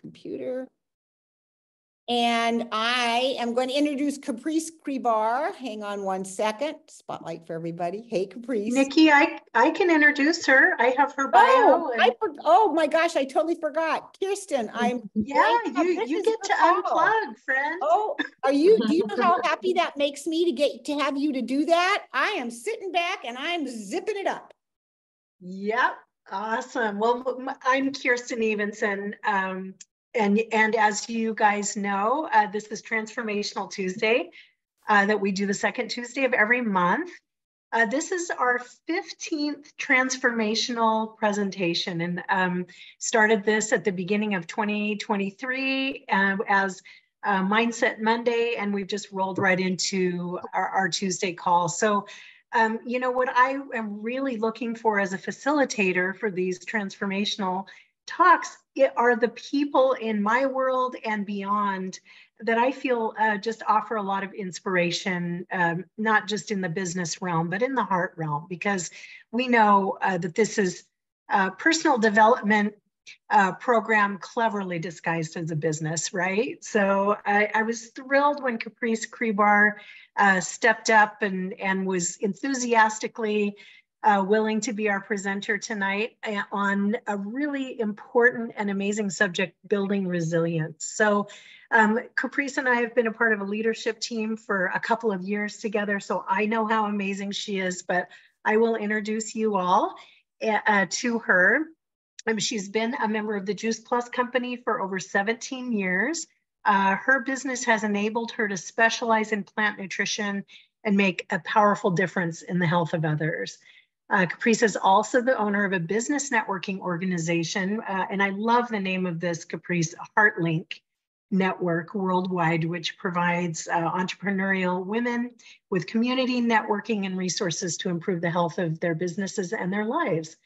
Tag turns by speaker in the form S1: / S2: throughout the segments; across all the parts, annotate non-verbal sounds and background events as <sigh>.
S1: computer. And I am going to introduce Caprice Crebar. Hang on one second. Spotlight for everybody. Hey, Caprice.
S2: Nikki, I, I can introduce her. I have her bio.
S1: Oh,
S2: and-
S1: I, oh my gosh, I totally forgot. Kirsten, I'm.
S2: Yeah, you, you get to
S1: call.
S2: unplug, friend.
S1: Oh, are you, do you know how <laughs> happy that makes me to get, to have you to do that? I am sitting back and I'm zipping it up.
S2: Yep, awesome. Well, I'm Kirsten Evenson. Um, and, and as you guys know, uh, this is Transformational Tuesday uh, that we do the second Tuesday of every month. Uh, this is our 15th transformational presentation and um, started this at the beginning of 2023 uh, as uh, Mindset Monday, and we've just rolled right into our, our Tuesday call. So um, you know, what I am really looking for as a facilitator for these transformational talks are the people in my world and beyond that I feel uh, just offer a lot of inspiration, um, not just in the business realm, but in the heart realm, because we know uh, that this is a personal development uh, program cleverly disguised as a business, right? So I, I was thrilled when Caprice Crebar uh, stepped up and, and was enthusiastically uh, willing to be our presenter tonight uh, on a really important and amazing subject, building resilience. So um, Caprice and I have been a part of a leadership team for a couple of years together, so I know how amazing she is, but I will introduce you all uh, to her. Um, she's been a member of the Juice Plus company for over 17 years. Uh, her business has enabled her to specialize in plant nutrition and make a powerful difference in the health of others. Uh, Caprice is also the owner of a business networking organization, uh, and I love the name of this Caprice HeartLink Network Worldwide, which provides uh, entrepreneurial women with community networking and resources to improve the health of their businesses and their lives.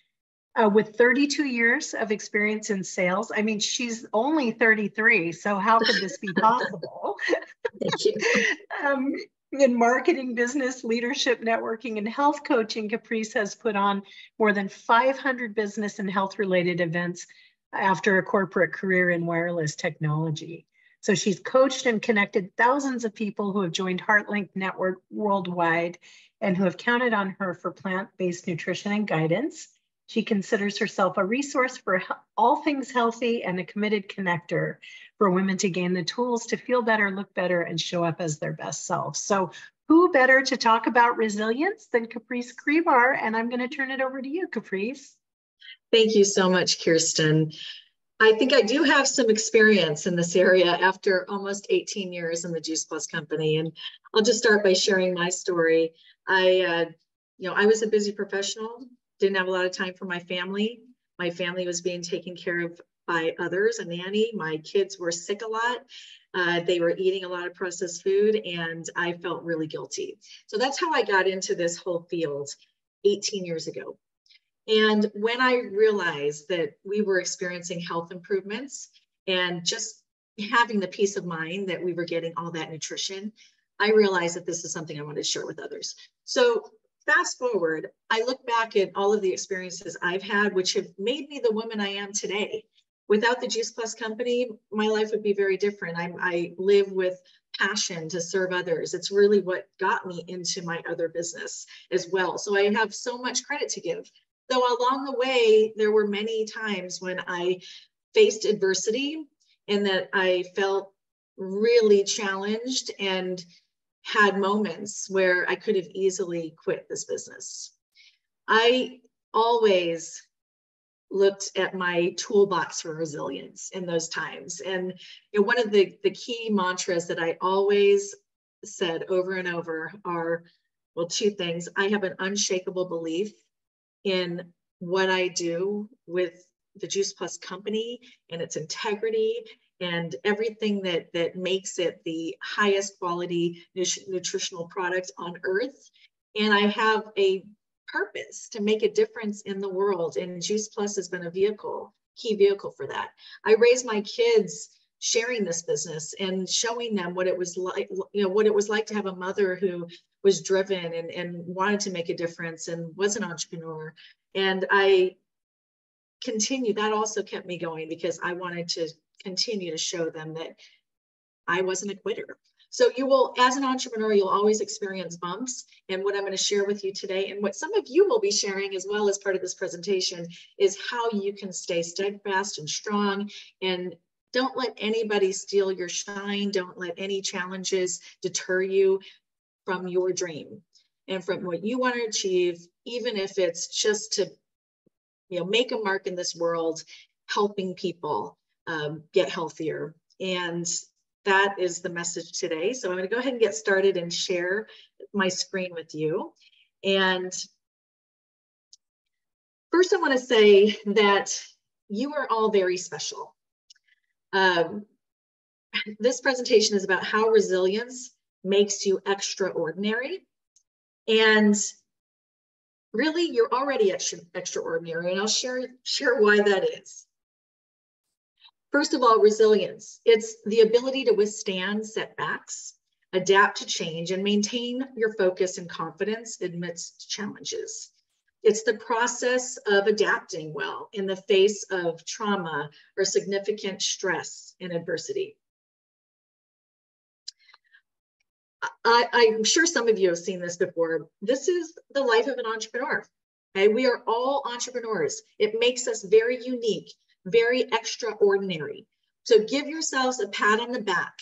S2: Uh, with 32 years of experience in sales, I mean, she's only 33, so how could this be possible? <laughs>
S3: Thank you. <laughs>
S2: um, in marketing, business, leadership, networking, and health coaching, Caprice has put on more than 500 business and health related events after a corporate career in wireless technology. So she's coached and connected thousands of people who have joined HeartLink Network worldwide and who have counted on her for plant based nutrition and guidance. She considers herself a resource for all things healthy and a committed connector for women to gain the tools to feel better, look better, and show up as their best selves. So, who better to talk about resilience than Caprice Crebar? And I'm going to turn it over to you, Caprice.
S3: Thank you so much, Kirsten. I think I do have some experience in this area after almost 18 years in the Juice Plus company. And I'll just start by sharing my story. I, uh, you know, I was a busy professional, didn't have a lot of time for my family. My family was being taken care of by others, a nanny. My kids were sick a lot. Uh, they were eating a lot of processed food, and I felt really guilty. So that's how I got into this whole field 18 years ago. And when I realized that we were experiencing health improvements and just having the peace of mind that we were getting all that nutrition, I realized that this is something I wanted to share with others. So fast forward, I look back at all of the experiences I've had, which have made me the woman I am today. Without the Juice Plus company, my life would be very different. I, I live with passion to serve others. It's really what got me into my other business as well. So I have so much credit to give. Though along the way, there were many times when I faced adversity and that I felt really challenged and had moments where I could have easily quit this business. I always looked at my toolbox for resilience in those times. And you know, one of the, the key mantras that I always said over and over are, well, two things. I have an unshakable belief in what I do with the Juice Plus company and its integrity and everything that that makes it the highest quality nutritional product on earth. And I have a purpose to make a difference in the world. And Juice Plus has been a vehicle, key vehicle for that. I raised my kids sharing this business and showing them what it was like, you know, what it was like to have a mother who was driven and, and wanted to make a difference and was an entrepreneur. And I continued, that also kept me going because I wanted to continue to show them that I wasn't a quitter. So you will, as an entrepreneur, you'll always experience bumps. And what I'm going to share with you today, and what some of you will be sharing as well as part of this presentation, is how you can stay steadfast and strong and don't let anybody steal your shine. Don't let any challenges deter you from your dream and from what you want to achieve, even if it's just to, you know, make a mark in this world, helping people um, get healthier. And that is the message today. So I'm going to go ahead and get started and share my screen with you. And first, I want to say that you are all very special. Um, this presentation is about how resilience makes you extraordinary. And really, you're already extra, extraordinary. And I'll share, share why that is. First of all, resilience. It's the ability to withstand setbacks, adapt to change, and maintain your focus and confidence amidst challenges. It's the process of adapting well in the face of trauma or significant stress and adversity. I, am sure some of you have seen this before. This is the life of an entrepreneur. Okay? We are all entrepreneurs. It makes us very unique very extraordinary. So give yourselves a pat on the back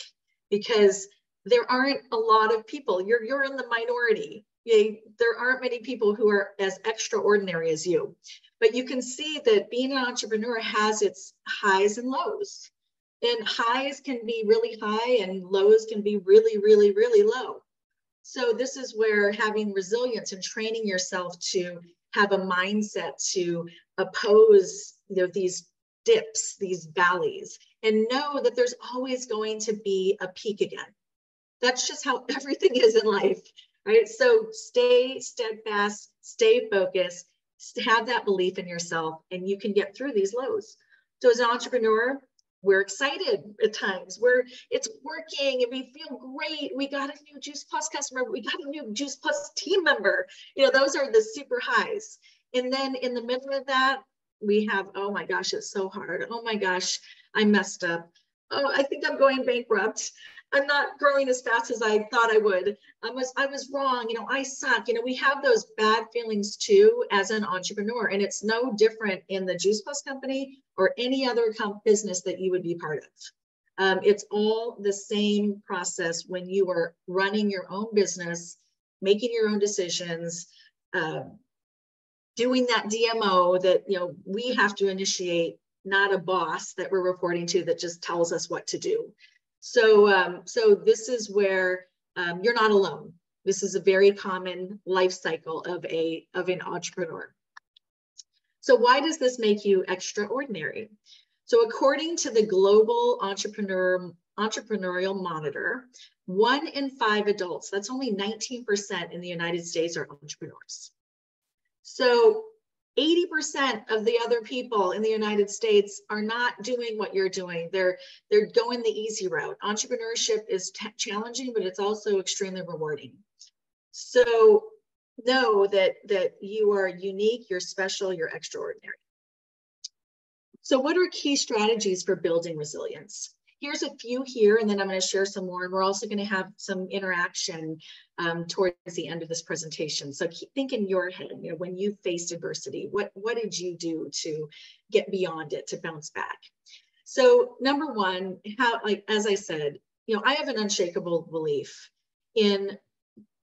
S3: because there aren't a lot of people. You're, you're in the minority. there aren't many people who are as extraordinary as you. But you can see that being an entrepreneur has its highs and lows. And highs can be really high and lows can be really, really, really low. So this is where having resilience and training yourself to have a mindset to oppose you know, these dips, these valleys, and know that there's always going to be a peak again. That's just how <laughs> everything is in life, right? So stay steadfast, stay focused, have that belief in yourself, and you can get through these lows. So as an entrepreneur, we're excited at times. We're it's working and we feel great. We got a new Juice Plus customer. We got a new Juice Plus team member. You know, those are the super highs. And then in the middle of that, we have, oh my gosh, it's so hard. Oh my gosh, I messed up. Oh, I think I'm going bankrupt. I'm not growing as fast as I thought I would. I was I was wrong. You know, I suck. You know, we have those bad feelings too as an entrepreneur, and it's no different in the Juice Plus company or any other business that you would be part of. Um, it's all the same process when you are running your own business, making your own decisions, uh, doing that DMO that you know we have to initiate, not a boss that we're reporting to that just tells us what to do. So um, so this is where um, you're not alone. This is a very common life cycle of a of an entrepreneur. So why does this make you extraordinary? So according to the Global Entrepreneur Entrepreneurial Monitor, one in five adults, that's only 19% in the United States, are entrepreneurs. So 80% of the other people in the United States are not doing what you're doing. They're they're going the easy route. Entrepreneurship is challenging, but it's also extremely rewarding. So know that that you are unique, you're special, you're extraordinary. So what are key strategies for building resilience? Here's a few here, and then I'm going to share some more. And we're also going to have some interaction um, towards the end of this presentation. So keep thinking your head, you know, when you faced adversity, what, what did you do to get beyond it, to bounce back? So number one, how, like, as I said, you know, I have an unshakable belief in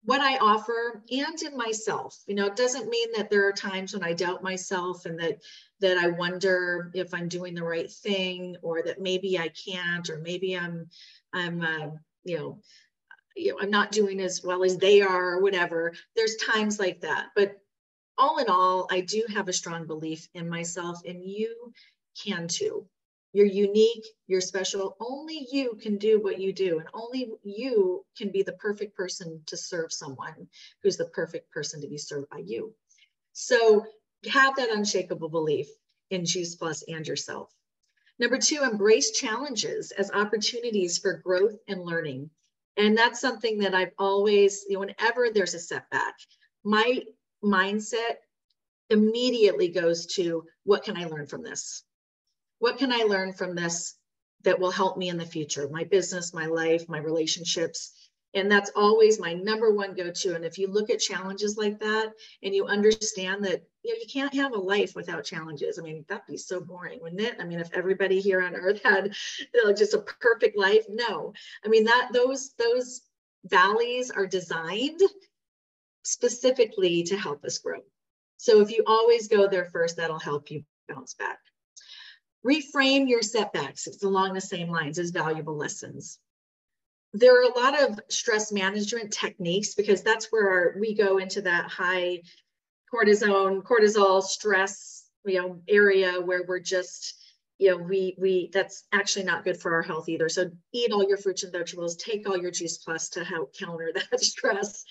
S3: what I offer and in myself. You know, it doesn't mean that there are times when I doubt myself and that that I wonder if I'm doing the right thing or that maybe I can't or maybe I'm I'm uh, you know you know I'm not doing as well as they are or whatever. There's times like that, but all in all, I do have a strong belief in myself, and you can too. You're unique, you're special. Only you can do what you do, and only you can be the perfect person to serve someone who's the perfect person to be served by you. So have that unshakable belief in Juice Plus and yourself. Number two, embrace challenges as opportunities for growth and learning. And that's something that I've always, you know, whenever there's a setback, my mindset immediately goes to what can I learn from this? What can I learn from this that will help me in the future, my business, my life, my relationships. And that's always my number one go-to. And if you look at challenges like that and you understand that you know you can't have a life without challenges. I mean, that'd be so boring, wouldn't it? I mean, if everybody here on earth had you know, just a perfect life, no. I mean, that those those valleys are designed specifically to help us grow. So if you always go there first, that'll help you bounce back. Reframe your setbacks. It's along the same lines as valuable lessons there are a lot of stress management techniques because that's where our, we go into that high cortisone, cortisol stress, you know, area where we're just, you know, we we that's actually not good for our health either. So eat all your fruits and vegetables, take all your juice plus to help counter <laughs> that stress.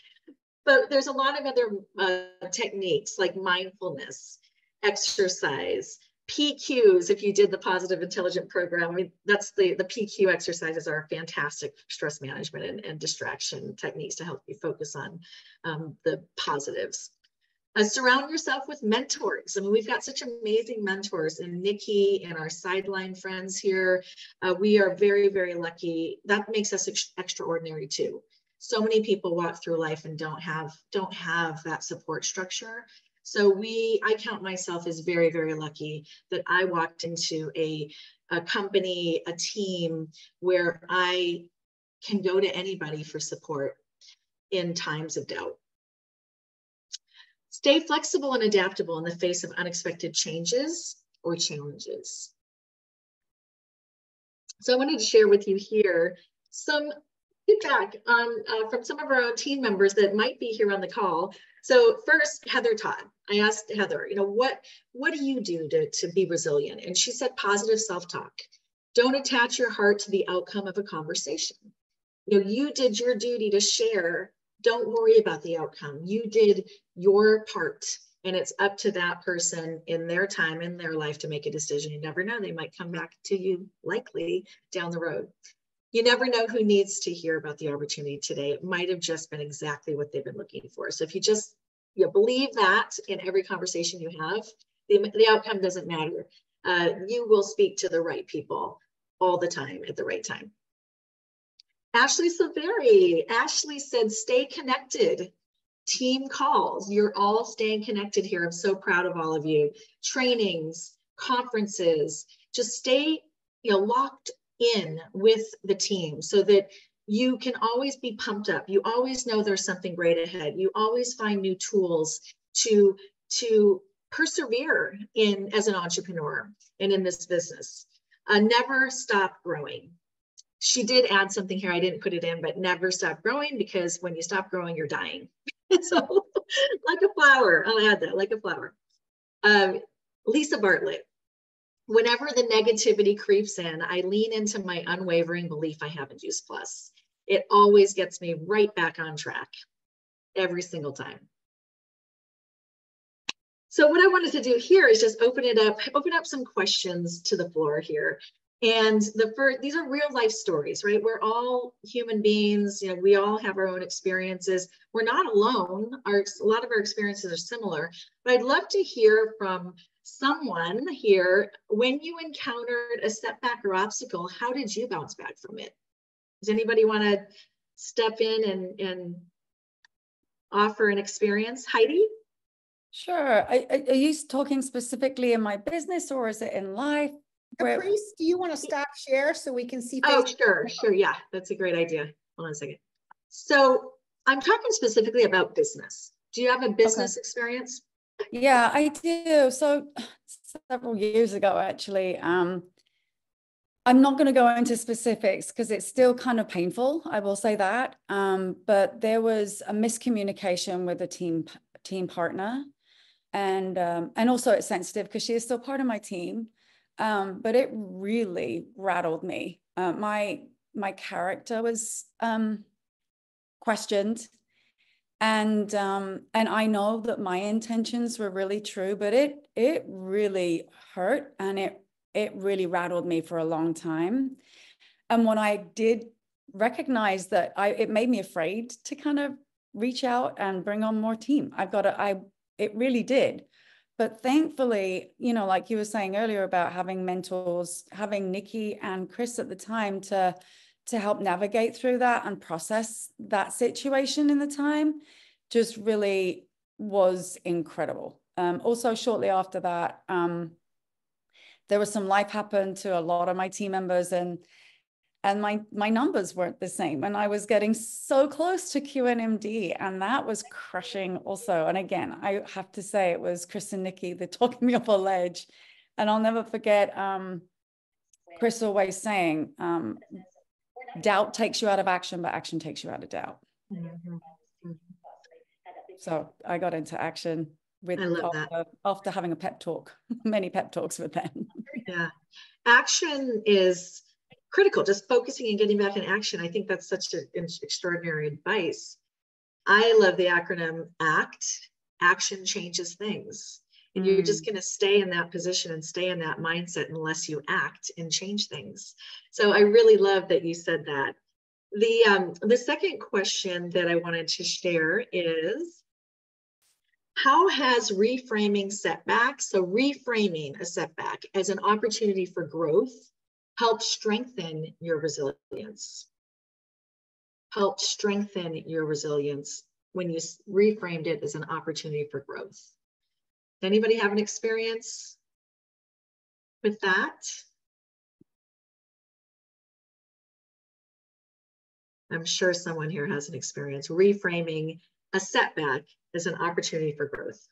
S3: But there's a lot of other uh, techniques like mindfulness, exercise, PQs, if you did the positive intelligent program, I mean, that's the, the PQ exercises are fantastic stress management and, and distraction techniques to help you focus on um, the positives. Uh, surround yourself with mentors. I mean, we've got such amazing mentors and Nikki and our sideline friends here. Uh, we are very, very lucky. That makes us ex extraordinary too. So many people walk through life and don't have don't have that support structure. So we, I count myself as very, very lucky that I walked into a, a company, a team where I can go to anybody for support in times of doubt. Stay flexible and adaptable in the face of unexpected changes or challenges. So I wanted to share with you here some feedback on uh, from some of our own team members that might be here on the call. So first, Heather Todd. I asked Heather, you know, what what do you do to, to be resilient? And she said positive self-talk. Don't attach your heart to the outcome of a conversation. You know, you did your duty to share. Don't worry about the outcome. You did your part. And it's up to that person in their time in their life to make a decision. You never know, they might come back to you likely down the road you never know who needs to hear about the opportunity today. It might have just been exactly what they've been looking for. So if you just you believe that in every conversation you have, the, the outcome doesn't matter. Uh, you will speak to the right people all the time at the right time. Ashley Silveri, Ashley said, stay connected. Team calls, you're all staying connected here. I'm so proud of all of you. Trainings, conferences, just stay you know, locked in with the team so that you can always be pumped up. You always know there's something great ahead. You always find new tools to, to persevere in as an entrepreneur and in this business. Uh, never stop growing. She did add something here. I didn't put it in, but never stop growing because when you stop growing, you're dying. <laughs> so like a flower, I'll add that, like a flower. Um, Lisa Bartlett, whenever the negativity creeps in, I lean into my unwavering belief I have in Juice Plus. It always gets me right back on track every single time. So what I wanted to do here is just open it up, open up some questions to the floor here. And the first, these are real life stories, right? We're all human beings, you know, we all have our own experiences. We're not alone. Our, a lot of our experiences are similar, but I'd love to hear from someone here, when you encountered a setback or obstacle, how did you bounce back from it? Does anybody want to step in and, and offer an experience? Heidi?
S4: Sure. Are, are you talking specifically in my business or is it in life?
S1: Uh, Where... Caprice, do you want to stop share so we can see?
S3: Oh, sure, sure. Yeah, that's a great idea. Hold on a second. So I'm talking specifically about business. Do you have a business okay. experience?
S4: Yeah, I do. So several years ago, actually, um, I'm not going to go into specifics because it's still kind of painful. I will say that. Um, but there was a miscommunication with a team team partner, and um, and also it's sensitive because she is still part of my team. Um, but it really rattled me. Uh, my my character was um, questioned and um and i know that my intentions were really true but it it really hurt and it it really rattled me for a long time. And when i did recognize that i it made me afraid to kind of reach out and bring on more team. I've got to i it really did. But thankfully, you know, like you were saying earlier about having mentors, having Nikki and Chris at the time to to help navigate through that and process that situation in the time just really was incredible. Um, also, shortly after that, um, there was some life happened to a lot of my team members and and my my numbers weren't the same. And i was getting so close to qnmd and that was crushing also. And again i have to say it was chris and nikki that <laughs> talked me off a ledge. And i'll never forget um, chris always saying um, doubt takes you out of action but action takes you out of doubt
S3: Mhm.
S4: so i got into action with
S3: I love that.
S4: after, after having a pep talk <laughs> many pep talks with them
S3: Yeah. Action is critical, just focusing and getting back in action. I think that's such an extraordinary advice. I love the acronym ACT. Action changes things. And you're just going to stay in that position and stay in that mindset unless you act and change things. So I really love that you said that. The um, the second question that I wanted to share is how has reframing setbacks, so reframing a setback as an opportunity for growth, helped strengthen your resilience? Helped strengthen your resilience when you reframed it as an opportunity for growth. Anybody have an experience with that? I'm sure someone here has an experience reframing a setback as an opportunity for growth.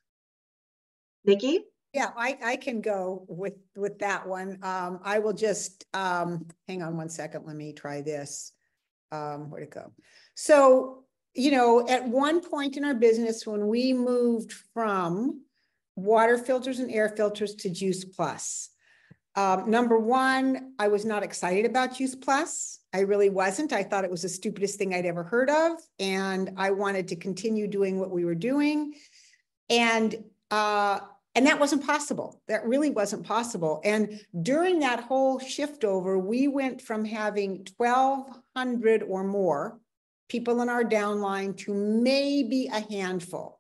S3: Nikki?
S1: Yeah, I, I can go with, with that one. Um, I will just, um, hang on one second, let me try this. Um, where'd it go? So, you know, at one point in our business, when we moved from water filters and air filters to Juice Plus. Um, number one, I was not excited about Juice Plus. I really wasn't. I thought it was the stupidest thing I'd ever heard of. And I wanted to continue doing what we were doing. And, uh, and that wasn't possible. That really wasn't possible. And during that whole shift over, we went from having 1,200 or more people in our downline to maybe a handful.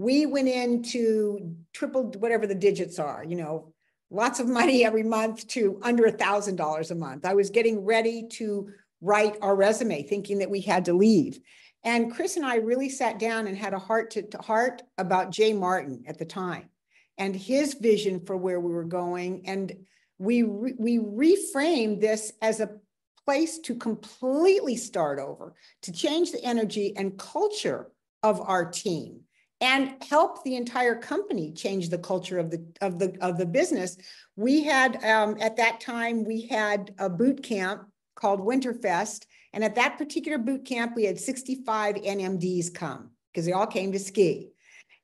S1: We went into triple whatever the digits are, you know, lots of money every month to under a thousand dollars a month. I was getting ready to write our resume, thinking that we had to leave. And Chris and I really sat down and had a heart to, to heart about Jay Martin at the time and his vision for where we were going. And we, re- we reframed this as a place to completely start over, to change the energy and culture of our team and help the entire company change the culture of the of the of the business. We had um, at that time we had a boot camp called Winterfest, and at that particular boot camp we had 65 NMDs come because they all came to ski.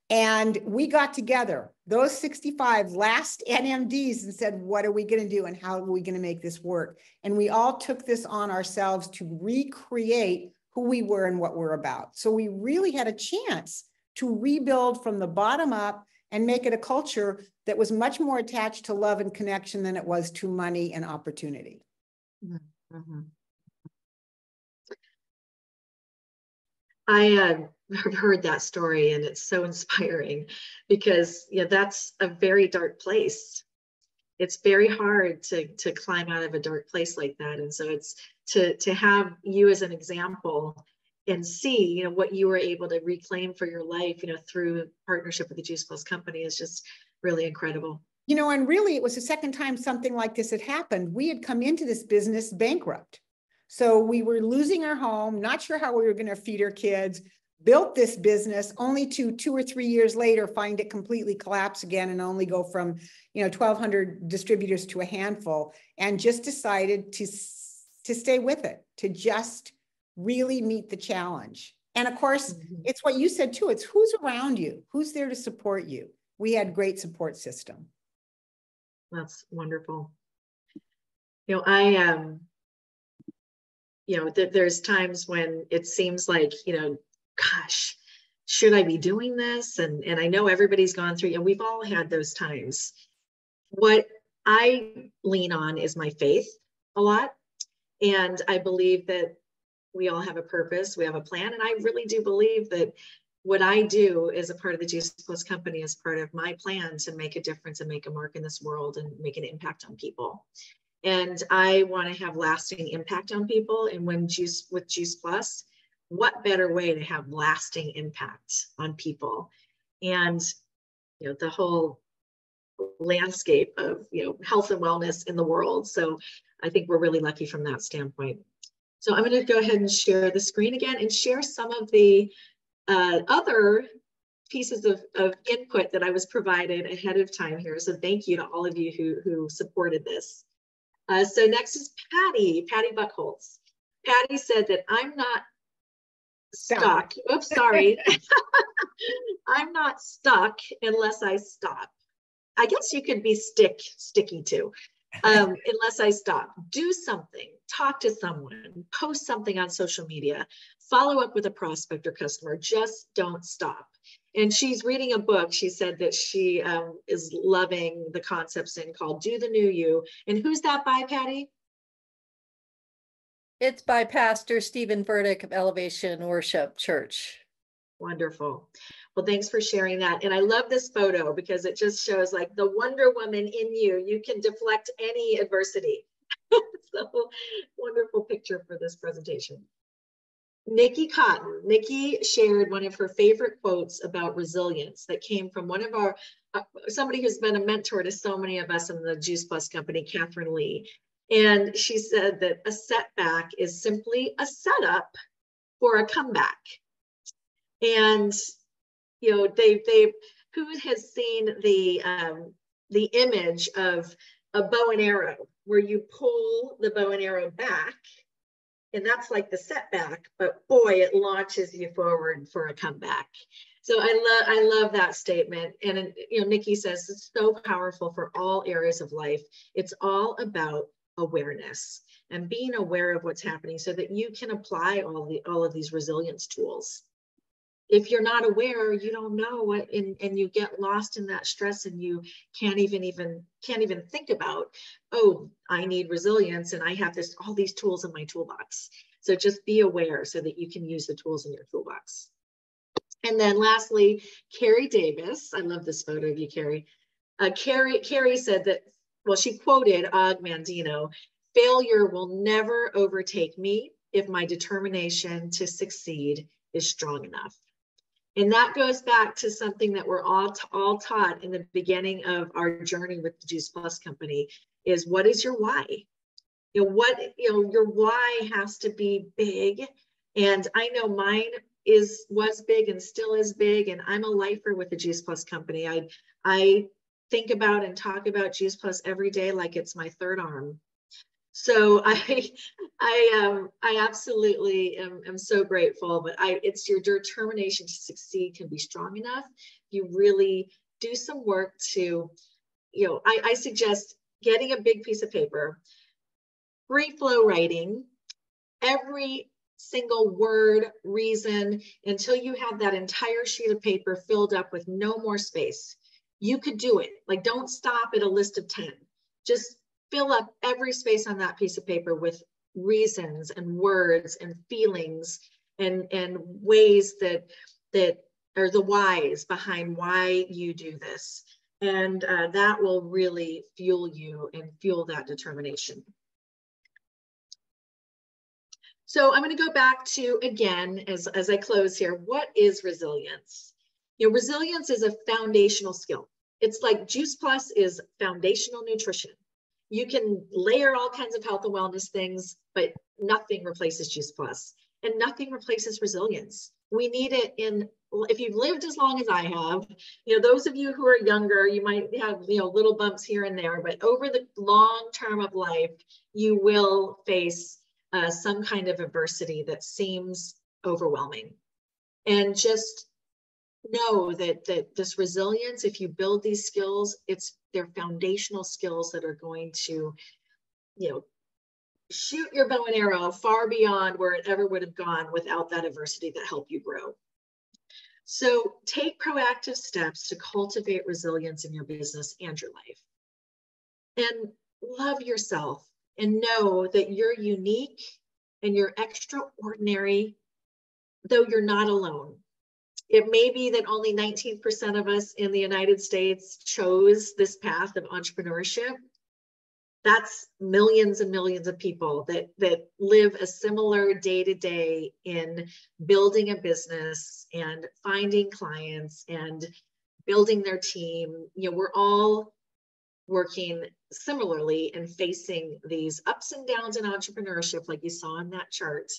S1: And we got together, those 65 last <laughs> NMDs, and said, What are we going to do and how are we going to make this work? And we all took this on ourselves to recreate who we were and what we're about. So we really had a chance to rebuild from the bottom up and make it a culture that was much more attached to love and connection than it was to money and opportunity.
S3: Mhm. I uh, <laughs> have heard that story and it's so inspiring because yeah, that's a very dark place. It's very hard to to climb out of a dark place like that, and so it's to to have you as an example and see you know what you were able to reclaim for your life you know through partnership with the Juice Plus company is just really incredible.
S1: You know, and really it was the second time something like this had happened. We had come into this business bankrupt. So we were losing our home, not sure how we were going to feed our kids, built this business only to two or three years later find it completely collapse again and only go from, you know, 1200 distributors to a handful and just decided to to stay with it, to just really meet the challenge. And of course,
S3: Mhm.
S1: it's what you said too. It's who's around you, who's there to support you. We had great support system.
S3: That's wonderful. You know, I um, you know, th- there's times when it seems like, you know, gosh, should I be doing this? And and I know everybody's gone through, and we've all had those times. What I lean on is my faith a lot. And I believe that we all have a purpose, we have a plan. And I really do believe that what I do as a part of the Juice Plus company is part of my plan to make a difference and make a mark in this world and make an impact on people. And I want to have lasting impact on people. And when Juice with Juice Plus, what better way to have lasting impact on people? And you know, the whole landscape of you know health and wellness in the world. So I think we're really lucky from that standpoint. So I'm going to go ahead and share the screen again and share some of the uh, other pieces of, of input that I was provided ahead of time here. So thank you to all of you who, who supported this. Uh, so next is Patty, Patty Buckholz. Patty said that I'm not stuck. Oops, sorry. <laughs> I'm not stuck unless I stop. I guess you could be stick sticky too, um, unless I stop. Do something, talk to someone, post something on social media, follow up with a prospect or customer. Just don't stop. And she's reading a book. She said that she um, is loving the concepts in called Do the New You. And who's that by, Patty?
S5: It's by Pastor Steven Furtick of Elevation Worship Church.
S3: Wonderful. Well, thanks for sharing that. And I love this photo because it just shows like the Wonder Woman in you. You can deflect any adversity. <laughs> so wonderful picture for this presentation. Nikki Cotton. Nikki shared one of her favorite quotes about resilience that came from one of our, uh, somebody who's been a mentor to so many of us in the Juice Plus company, Catherine Lee. And she said that a setback is simply a setup for a comeback. And you know, they they who has seen the um, the image of a bow and arrow where you pull the bow and arrow back and that's like the setback but boy it launches you forward for a comeback. So i love i love that statement. And you know nikki says it's so powerful for all areas of life. It's all about awareness and being aware of what's happening so that you can apply all the all of these resilience tools if you're not aware you don't know what and, and you get lost in that stress and you can't even even can't even think about oh i need resilience and i have this all these tools in my toolbox. So just be aware so that you can use the tools in your toolbox. And then lastly carrie davis i love this photo of you carrie. Uh, carrie carrie said that well she quoted og mandino failure will never overtake me if my determination to succeed is strong enough and that goes back to something that we're all, all taught in the beginning of our journey with the Juice Plus company is what is your why? You know, what, you know, your why has to be big. And I know mine is was big and still is big. And I'm a lifer with the Juice Plus company. I I think about and talk about Juice Plus every day like it's my third arm. So I, <laughs> I, um, I absolutely am, am so grateful. But I, it's your determination to succeed can be strong enough. You really do some work to, you know, I, I suggest getting a big piece of paper, free flow writing, every single word, reason, until you have that entire sheet of paper filled up with no more space. You could do it. Like, don't stop at a list of 10. Just fill up every space on that piece of paper with reasons and words and feelings and and ways that that are the whys behind why you do this. And uh, that will really fuel you and fuel that determination. So i'm going to go back to again as as i close here what is resilience? You know resilience is a foundational skill. It's like juice plus is foundational nutrition you can layer all kinds of health and wellness things, but nothing replaces Juice Plus and nothing replaces resilience. We need it in, if you've lived as long as I have, you know, those of you who are younger, you might have, you know, little bumps here and there, but over the long term of life, you will face uh, some kind of adversity that seems overwhelming. And just know that that this resilience if you build these skills it's they're foundational skills that are going to you know shoot your bow and arrow far beyond where it ever would have gone without that adversity that helped you grow. So take proactive steps to cultivate resilience in your business and your life. And love yourself and know that you're unique and you're extraordinary though you're not alone it may be that only 19% of us in the United States chose this path of entrepreneurship. That's millions and millions of people that, that live a similar day to day in building a business and finding clients and building their team. You know, we're all working similarly and facing these ups and downs in entrepreneurship, like you saw in that chart.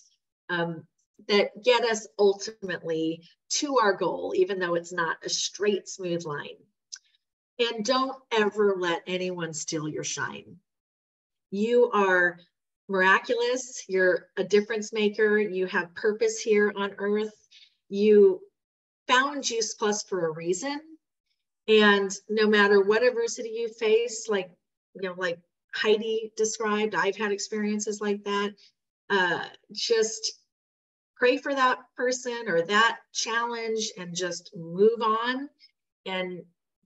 S3: Um, that get us ultimately to our goal, even though it's not a straight, smooth line. And don't ever let anyone steal your shine. You are miraculous. You're a difference maker. You have purpose here on earth. You found Juice Plus for a reason. And no matter what adversity you face, like, you know, like Heidi described, I've had experiences like that. Uh, just pray for that person or that challenge and just move on and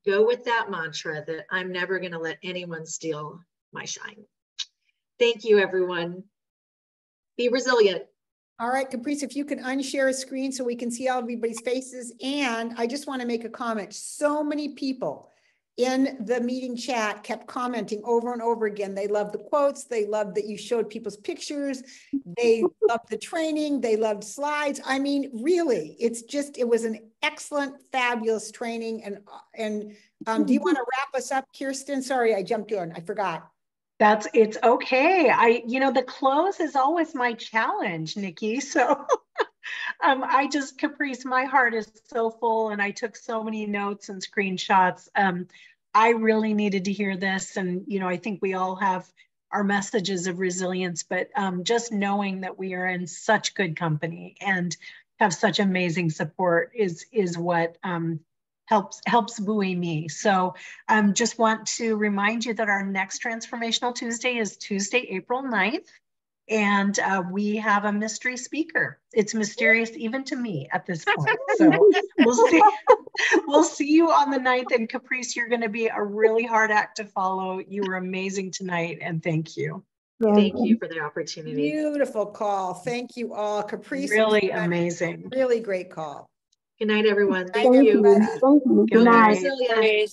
S3: go with that mantra that I'm never going to let anyone steal my shine. Thank you, everyone. Be resilient.
S1: All right, Caprice, if you can unshare a screen so we can see everybody's faces. And I just want to make a comment. So many people in the meeting chat kept commenting over and over again. They loved the quotes. They loved that you showed people's pictures. They loved the training. They loved slides. I mean, really, it's just, it was an excellent, fabulous training. And, and um, do you want to wrap us up, Kirsten? Sorry, I jumped in. I forgot.
S2: That's, it's okay. I, you know, the close is always my challenge, Nikki. So <laughs> um, I just, Caprice, my heart is so full and I took so many notes and screenshots. Um, I really needed to hear this. And, you know, I think we all have our messages of resilience, but um, just knowing that we are in such good company and have such amazing support is, is what um, helps helps buoy me. So um, just want to remind you that our next Transformational Tuesday is Tuesday, April 9th. And uh, we have a mystery speaker. It's mysterious even to me at this point. So <laughs> we'll see. we'll see you on the 9th. And Caprice, you're going to be a really hard act to follow. You were amazing tonight. And thank you.
S3: Thank you for the opportunity.
S1: Beautiful call. Thank you all. Caprice.
S2: Really amazing.
S1: Really great call.
S3: Good night, everyone.
S1: Thank
S3: Thank
S1: you.
S3: you.
S6: Thank you.
S2: Good
S6: Good night.
S2: night.
S3: Resilient.